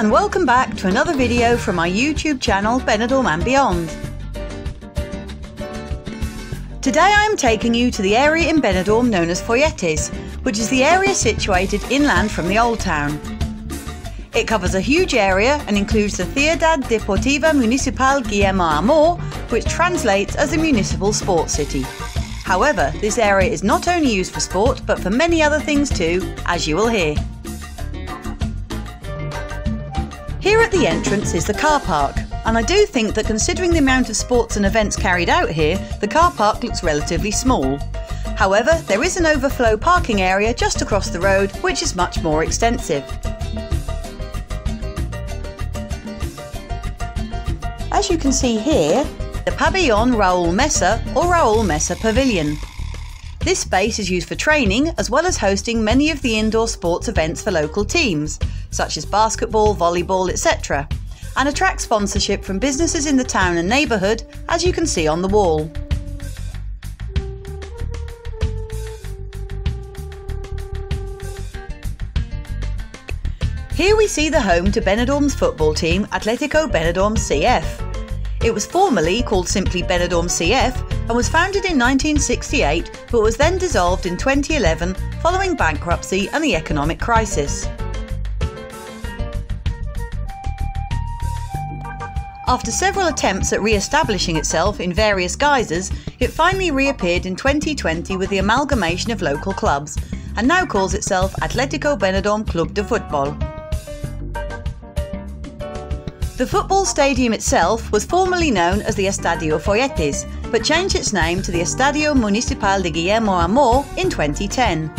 and welcome back to another video from my YouTube channel Benidorm and Beyond. Today I am taking you to the area in Benidorm known as Foietes, which is the area situated inland from the Old Town. It covers a huge area and includes the Ciudad Deportiva Municipal Guillermo Amor, which translates as the municipal sports city. However, this area is not only used for sport, but for many other things too, as you will hear. Here at the entrance is the car park, and I do think that considering the amount of sports and events carried out here, the car park looks relatively small. However, there is an overflow parking area just across the road, which is much more extensive. As you can see here, the Pabellon Raoul Mesa or Raoul Mesa Pavilion. This space is used for training as well as hosting many of the indoor sports events for local teams, such as basketball, volleyball, etc., and attracts sponsorship from businesses in the town and neighbourhood, as you can see on the wall. Here we see the home to Benidorm's football team, Atletico Benidorm CF. It was formerly called simply Benidorm CF and was founded in 1968 but was then dissolved in 2011 following bankruptcy and the economic crisis. After several attempts at re establishing itself in various guises, it finally reappeared in 2020 with the amalgamation of local clubs and now calls itself Atletico Benidorm Club de Football. The football stadium itself was formerly known as the Estadio Foietes, but changed its name to the Estadio Municipal de Guillermo Amor in 2010.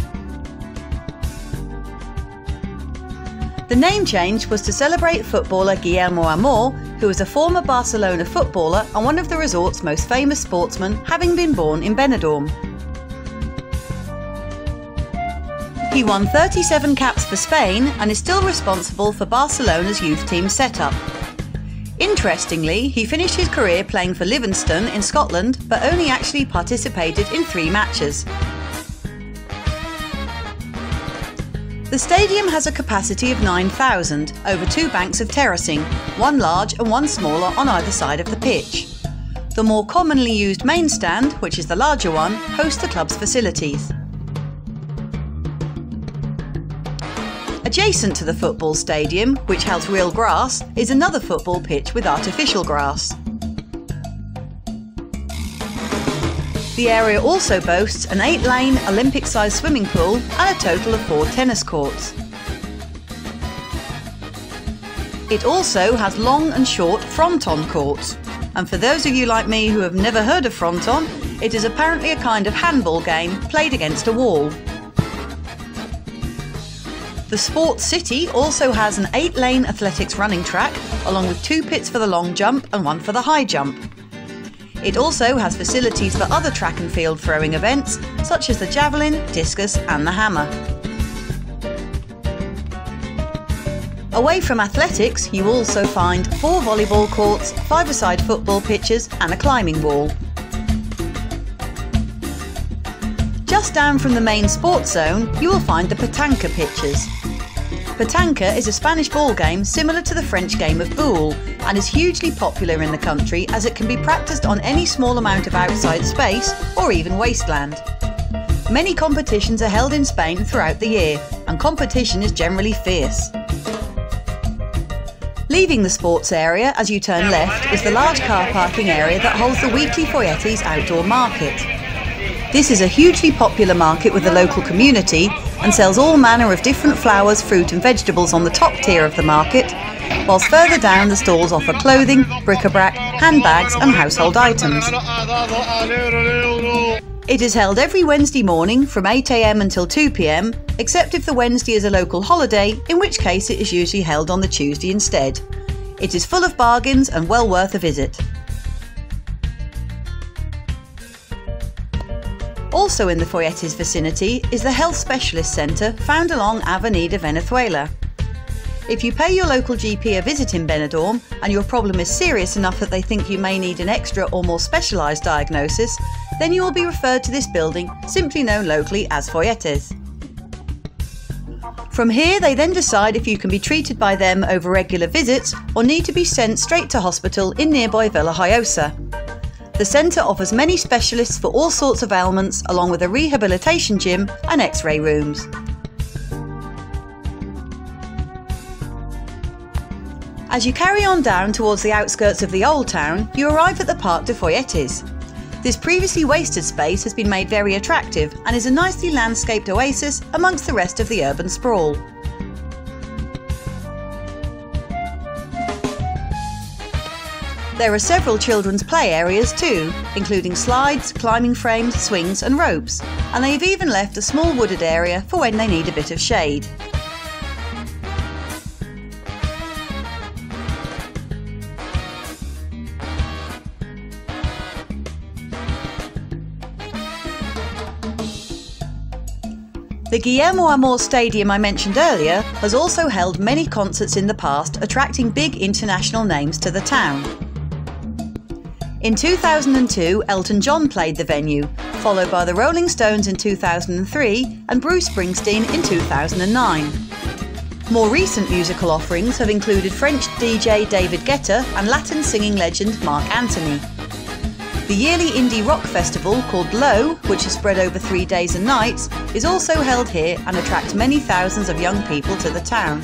The name change was to celebrate footballer Guillermo Amor, who was a former Barcelona footballer and one of the resort's most famous sportsmen, having been born in Benidorm. He won 37 caps for Spain and is still responsible for Barcelona's youth team setup. Interestingly, he finished his career playing for Livingston in Scotland but only actually participated in three matches. The stadium has a capacity of 9,000 over two banks of terracing, one large and one smaller on either side of the pitch. The more commonly used main stand, which is the larger one, hosts the club's facilities. Adjacent to the football stadium, which has real grass, is another football pitch with artificial grass. The area also boasts an eight lane Olympic sized swimming pool and a total of four tennis courts. It also has long and short fronton courts. And for those of you like me who have never heard of fronton, it is apparently a kind of handball game played against a wall. The Sports City also has an eight lane athletics running track, along with two pits for the long jump and one for the high jump. It also has facilities for other track and field throwing events, such as the javelin, discus, and the hammer. Away from athletics, you also find four volleyball courts, five-a-side football pitches, and a climbing wall. Just down from the main sports zone, you will find the Petanca pitches. Petanca is a Spanish ball game similar to the French game of boule and is hugely popular in the country as it can be practiced on any small amount of outside space or even wasteland. Many competitions are held in Spain throughout the year and competition is generally fierce. Leaving the sports area as you turn left is the large car parking area that holds the weekly Foietes outdoor market. This is a hugely popular market with the local community and sells all manner of different flowers, fruit and vegetables on the top tier of the market, whilst further down the stalls offer clothing, bric-a-brac, handbags and household items. It is held every Wednesday morning from 8am until 2pm, except if the Wednesday is a local holiday, in which case it is usually held on the Tuesday instead. It is full of bargains and well worth a visit. Also in the Foietes vicinity is the Health Specialist Centre found along Avenida Venezuela. If you pay your local GP a visit in Benidorm and your problem is serious enough that they think you may need an extra or more specialised diagnosis, then you will be referred to this building, simply known locally as Foietes. From here, they then decide if you can be treated by them over regular visits or need to be sent straight to hospital in nearby Villajoyosa. The centre offers many specialists for all sorts of ailments, along with a rehabilitation gym and x ray rooms. As you carry on down towards the outskirts of the old town, you arrive at the Parc de Foietes. This previously wasted space has been made very attractive and is a nicely landscaped oasis amongst the rest of the urban sprawl. There are several children's play areas too, including slides, climbing frames, swings and ropes, and they've even left a small wooded area for when they need a bit of shade. The Guillermo Amor Stadium I mentioned earlier has also held many concerts in the past, attracting big international names to the town. In 2002, Elton John played the venue, followed by the Rolling Stones in 2003 and Bruce Springsteen in 2009. More recent musical offerings have included French DJ David Guetta and Latin singing legend Marc Anthony. The yearly indie rock festival called Low, which is spread over three days and nights, is also held here and attracts many thousands of young people to the town.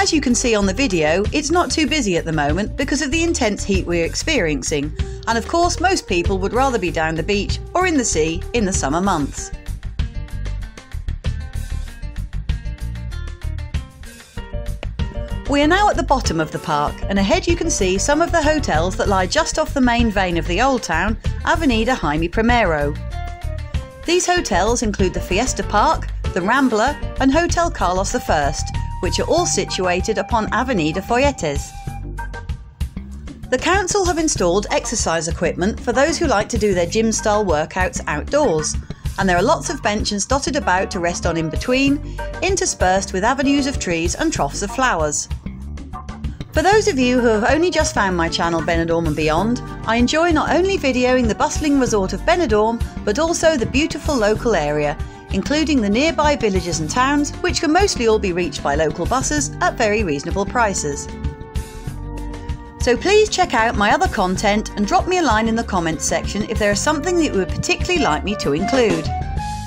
As you can see on the video, it's not too busy at the moment because of the intense heat we're experiencing, and of course most people would rather be down the beach or in the sea in the summer months. We are now at the bottom of the park, and ahead you can see some of the hotels that lie just off the main vein of the old town, Avenida Jaime Primero. These hotels include the Fiesta Park, the Rambler, and Hotel Carlos I, which are all situated upon Avenida Foietes. The council have installed exercise equipment for those who like to do their gym style workouts outdoors, and there are lots of benches dotted about to rest on in between, interspersed with avenues of trees and troughs of flowers. For those of you who have only just found my channel Benidorm and Beyond, I enjoy not only videoing the bustling resort of Benidorm, but also the beautiful local area, including the nearby villages and towns, which can mostly all be reached by local buses at very reasonable prices. So please check out my other content and drop me a line in the comments section if there is something that you would particularly like me to include.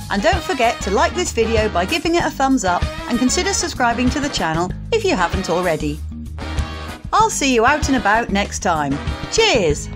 And don't forget to like this video by giving it a thumbs up and consider subscribing to the channel if you haven't already. I'll see you out and about next time. Cheers!